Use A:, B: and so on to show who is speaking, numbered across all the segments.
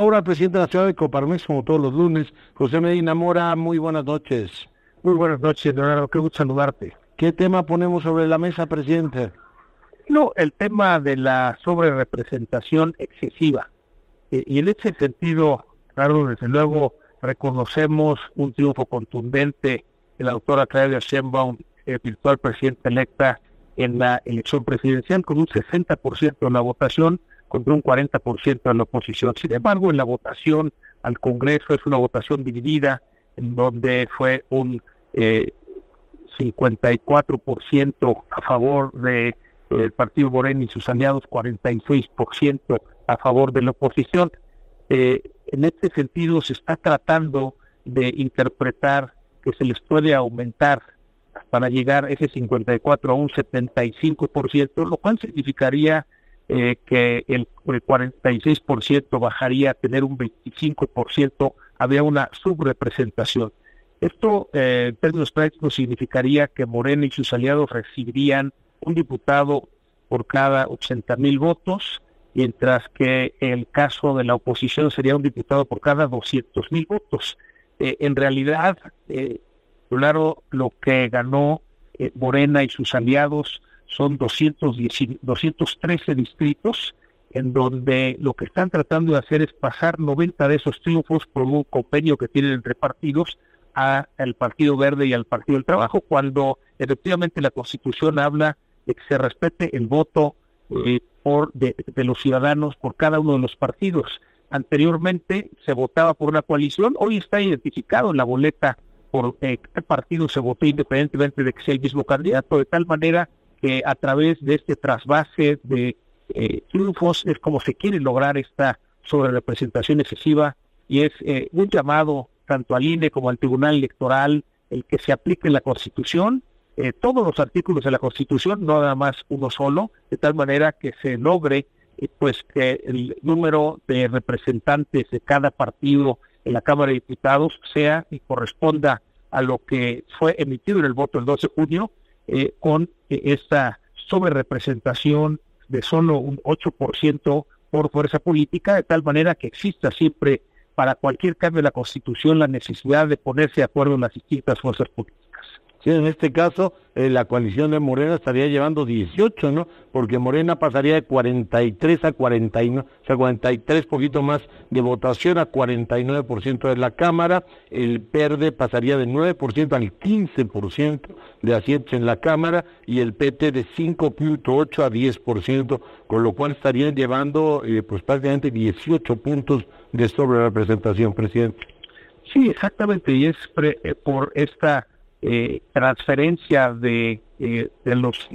A: Ahora, presidente de la ciudad de Coparmex, como todos los lunes, José Medina Mora, muy buenas noches.
B: Muy buenas noches, Leonardo, qué gusto saludarte.
A: ¿Qué tema ponemos sobre la mesa, presidente?
B: No, el tema de la sobrerepresentación excesiva. Eh, y en ese sentido, claro, desde luego reconocemos un triunfo contundente de la doctora Claudia Sheinbaum, el virtual presidente electa en la elección presidencial, con un 60% de la votación, contra un 40% de la oposición. Sin embargo, en la votación al Congreso es una votación dividida, en donde fue un eh, 54% a favor del de, Partido Moreno y sus aliados, 46% a favor de la oposición. Eh, en este sentido, se está tratando de interpretar que se les puede aumentar para llegar ese 54 a un 75%, lo cual significaría eh, que el, el 46% bajaría a tener un 25%, había una subrepresentación. Esto, eh, en términos prácticos, significaría que Morena y sus aliados recibirían un diputado por cada 80 mil votos, mientras que el caso de la oposición sería un diputado por cada 200 mil votos. Eh, en realidad, eh, claro, lo que ganó eh, Morena y sus aliados son 210, 213 distritos, en donde lo que están tratando de hacer es pasar 90 de esos triunfos por un convenio que tienen entre partidos al Partido Verde y al Partido del Trabajo, cuando efectivamente la Constitución habla de que se respete el voto eh, por de, de, los ciudadanos por cada uno de los partidos. Anteriormente se votaba por una coalición, hoy está identificado en la boleta por eh, qué partido se votó independientemente de que sea el mismo candidato, de tal manera que a través de este trasvase de eh, triunfos es como se quiere lograr esta sobre representación excesiva y es eh, un llamado tanto al INE como al Tribunal Electoral el que se aplique la Constitución, eh, todos los artículos de la Constitución, no nada más uno solo, de tal manera que se logre eh, pues que el número de representantes de cada partido en la Cámara de Diputados sea y corresponda a lo que fue emitido en el voto el 12 de junio, eh, con eh, esta sobrerepresentación de solo un 8% por fuerza política, de tal manera que exista siempre para cualquier cambio de la Constitución la necesidad de ponerse de acuerdo en las distintas fuerzas políticas.
A: Sí, en este caso, eh, la coalición de Morena estaría llevando 18, ¿no? Porque Morena pasaría de 43 a 49, o sea, 43 poquito más de votación a 49% de la Cámara, el PERDE pasaría de 9% al 15% de asientos en la Cámara y el PT de 5.8 a 10%, con lo cual estarían llevando eh, pues prácticamente 18 puntos de sobre representación, presidente.
B: Sí, exactamente, y es pre, eh, por esta eh, transferencia de, eh, de los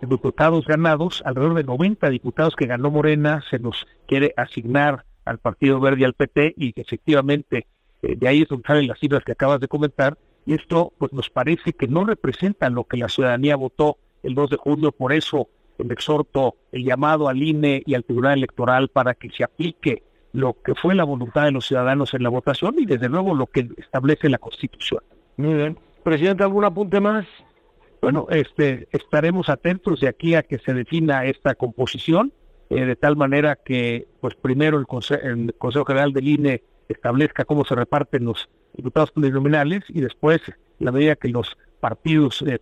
B: diputados ganados, alrededor de 90 diputados que ganó Morena, se los quiere asignar al Partido Verde y al PT, y que efectivamente eh, de ahí es donde salen las cifras que acabas de comentar, y esto pues nos parece que no representa lo que la ciudadanía votó el 2 de junio, por eso el exhorto, el llamado al INE y al Tribunal Electoral para que se aplique lo que fue la voluntad de los ciudadanos en la votación y desde luego lo que establece la Constitución.
A: Muy bien. Presidente, ¿algún apunte más?
B: Bueno, este, estaremos atentos de aquí a que se defina esta composición, eh, de tal manera que, pues primero el, Conse el Consejo General del INE establezca cómo se reparten los diputados plurinominales y después, la medida que los partidos eh,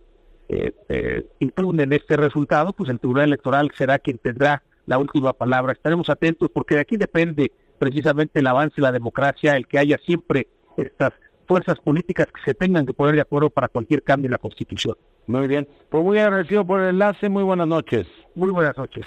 B: eh, eh, impugnen este resultado, pues el Tribunal Electoral será quien tendrá la última palabra. Estaremos atentos porque de aquí depende precisamente el avance de la democracia, el que haya siempre estas fuerzas políticas que se tengan que poner de acuerdo para cualquier cambio en la Constitución.
A: Muy bien. Pues muy agradecido por el enlace. Muy buenas noches.
B: Muy buenas noches.